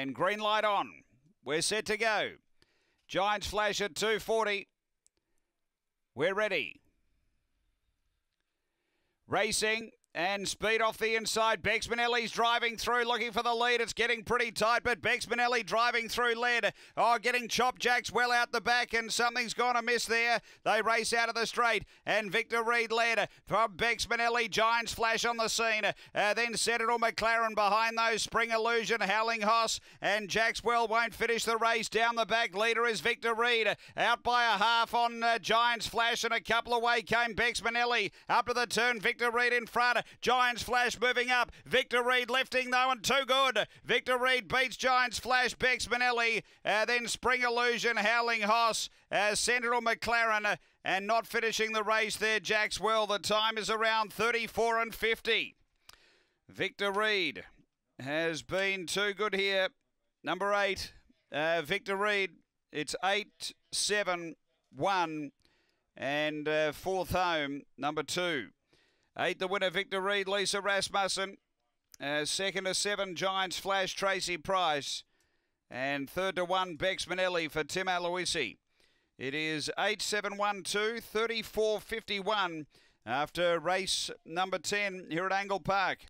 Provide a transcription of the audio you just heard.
And green light on. We're set to go. Giants flash at 240. We're ready. Racing and speed off the inside. Bex Manelli's driving through, looking for the lead. It's getting pretty tight, but Bex Manelli driving through lead. Oh, getting Chop Jackswell out the back, and something's gone amiss there. They race out of the straight, and Victor Reed led from Bex Manelli. Giants flash on the scene. Uh, then Sentinel McLaren behind those. Spring Illusion, Howling Hoss, and Jackswell won't finish the race. Down the back, leader is Victor Reed. Out by a half on uh, Giants Flash, and a couple away came Bex Manelli. Up to the turn, Victor Reed in front. Giants Flash moving up. Victor Reed lifting though and too good. Victor Reed beats Giants Flash, Bex Manelli. Uh, then Spring Illusion, Howling Hoss, uh, Sentinel McLaren. Uh, and not finishing the race there, Jackswell. The time is around 34 and 50. Victor Reed has been too good here. Number eight, uh, Victor Reed. It's eight, seven, one, and uh, fourth home, number two. Eight, the winner, Victor Reed, Lisa Rasmussen. Uh, second to seven, Giants Flash, Tracy Price. And third to one, Bex Manelli for Tim Aloisi. It is 8712 3451 after race number 10 here at Angle Park.